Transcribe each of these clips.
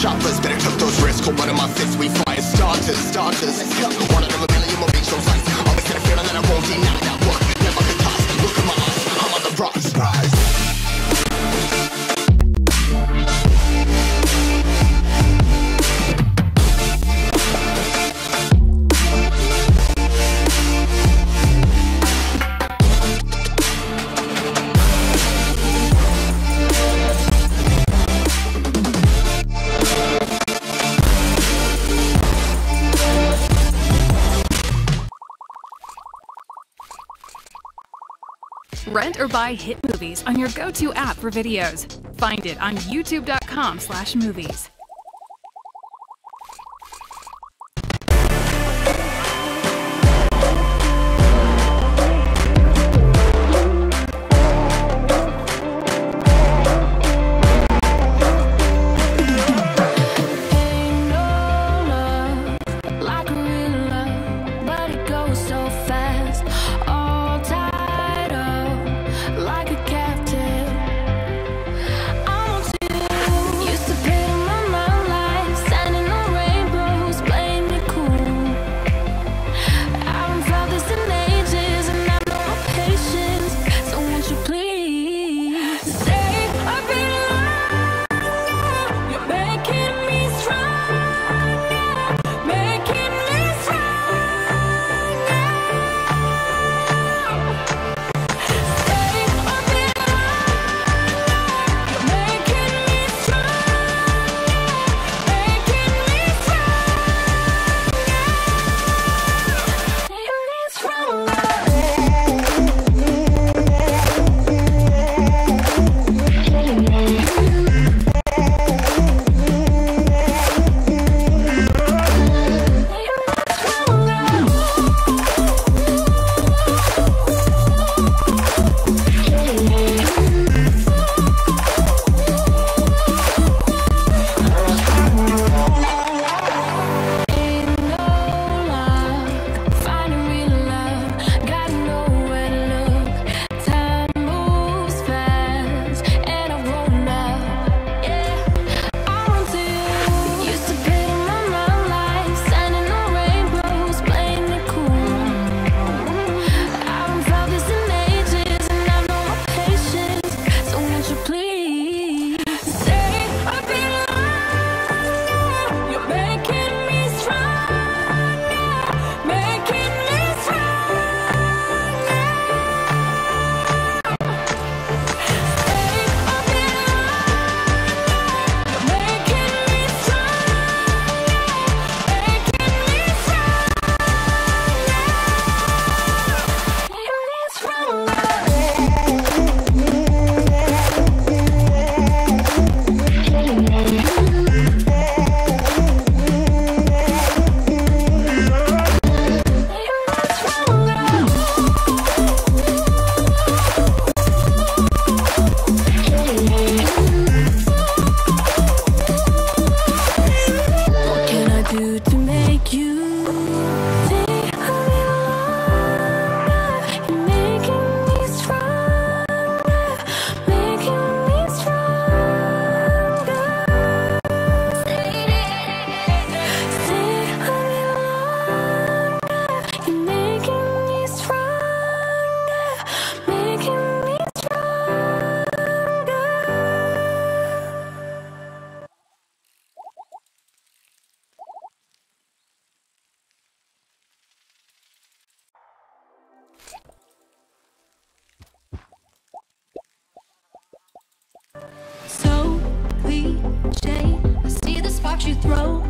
choppers. Better took those risks. Hold one of my fists. We fire starters, starters. Wanna rent or buy hit movies on your go-to app for videos. Find it on youtube.com slash movies. So cliche, I see the sparks you throw.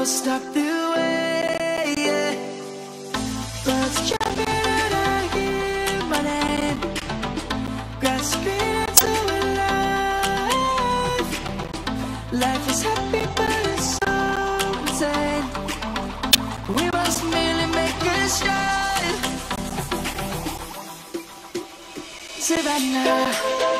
never stop the way yeah. Birds jumping and I hear my name Grasping into life. Life is happy but it's so insane. We must merely make a shine Savannah.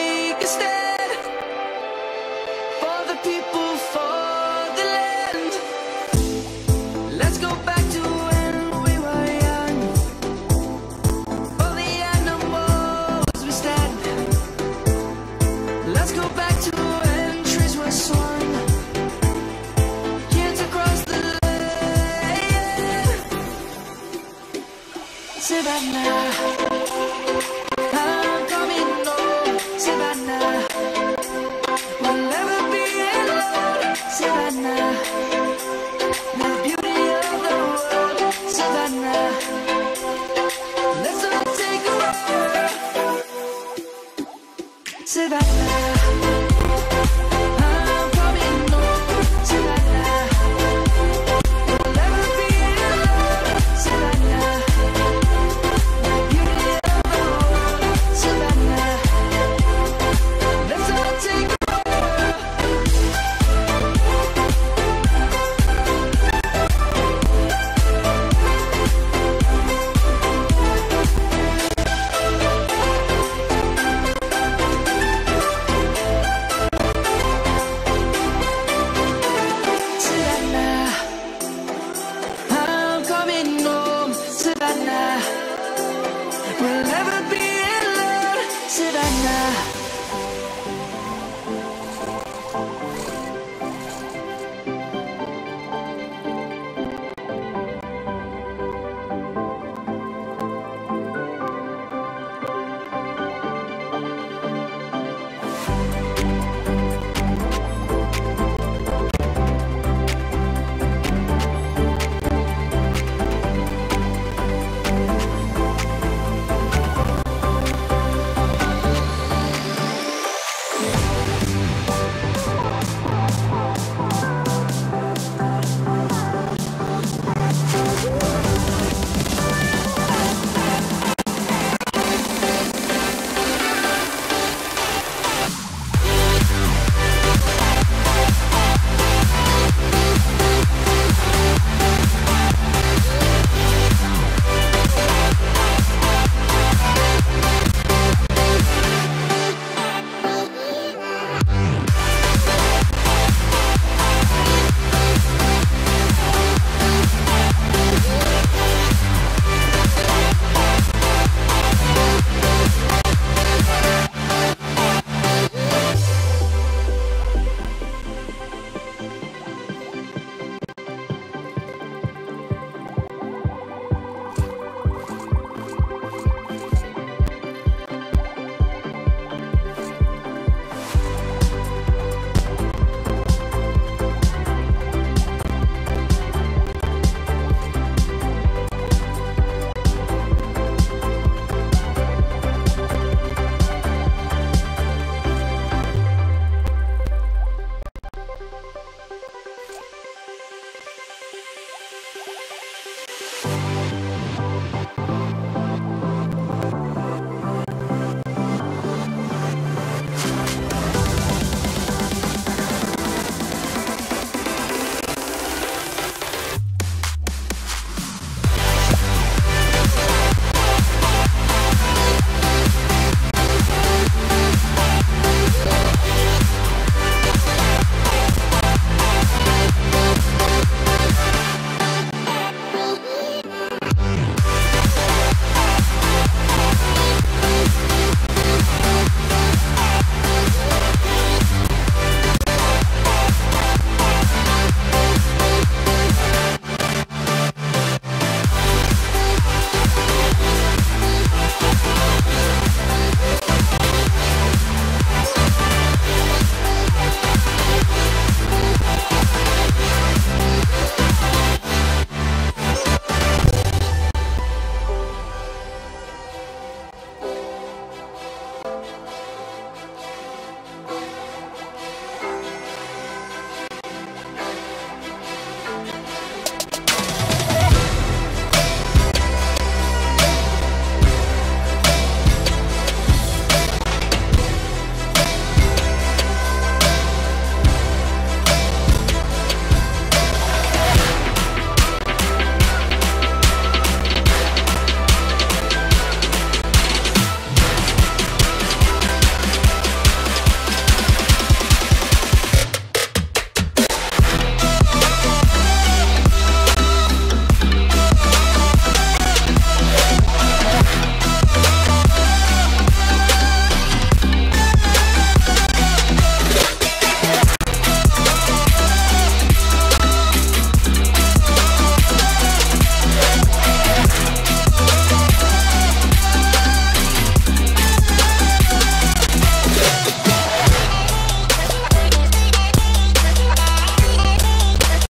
You stay.